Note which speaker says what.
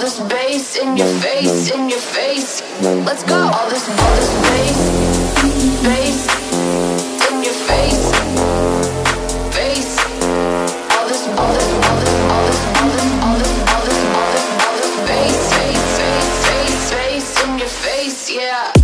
Speaker 1: all this bass in your face, in your face. Let's go. All this, all this bass, bass in your face, face. All this, all this, all this, all this, all this, all this, all this, all this, all this bass, bass, bass, bass, bass in your face, yeah.